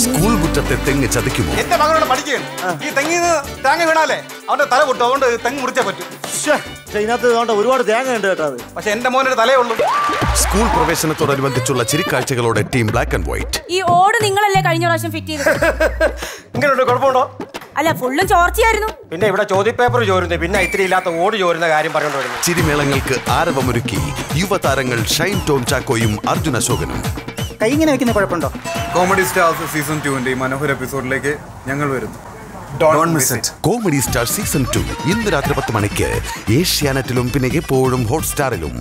School മുറ്റത്തെ തെങ്ങ് ചതിക്കുമോ എന്റെ മകനോട് പഠിക്കുകയാണ് ഈ തെങ്ങിൽ നിന്ന് തേങ്ങ വീണാലേ അവന്റെ തല പൊട്ടും. അതുകൊണ്ട് തെങ്ങ് മുറിച്ചേ പറ്റും. ഇതിനകത്ത് ഇതുകൊണ്ട് ഒരുപാട് തേങ്ങ ഉണ്ട് കേട്ടോ അത്. പക്ഷെ എന്റെ മോനൊരു തലേ ഉള്ളൂ. സ്കൂൾ പ്രവേശനത്തോടനുബന്ധിച്ചുള്ള ചിരിക്കാഴ്ചകളോടെ ടീം ബ്ലാക്ക് ആൻഡ് വൈറ്റ് ഈ ഓട് നിങ്ങളല്ലേ കഴിഞ്ഞ പ്രാവശ്യം ഫിറ്റ് ചെയ്തത്? ഇങ്ങനെയുണ്ട്? കുഴപ്പമുണ്ടോ? അല്ല ഫുള്ളും ചോർച്ചയായിരുന്നു. പിന്നെ ഇവിടെ ചോദ്യപേപ്പർ ചോരുന്നത് പിന്നെ ഇത്തിരി ഇല്ലാത്ത ഓട് ചോരുന്ന കാര്യം പറഞ്ഞുകൊണ്ടിരുന്നു ചിരിമേളങ്ങൾക്ക് ആരവമൊരുക്കി യുവതാരങ്ങൾ ഷൈൻ ടോം ചാക്കോയും അർജുൻ അശോകനും. കൈ ഇങ്ങനെ വെക്കുന്ന കുഴപ്പമുണ്ടോ? കോമഡി സ്റ്റാർസ് സീസൺ ടുവിന്റെ ഈ മനോഹര എപ്പിസോഡിലേക്ക് ഞങ്ങൾ വരുന്നു. Don't miss it comedy star season two ഇന്ന് രാത്രി പത്ത് മണിക്ക് ഏഷ്യാനെറ്റിലും പിന്നെ എപ്പോഴും ഹോട്ട്സ്റ്റാറിലും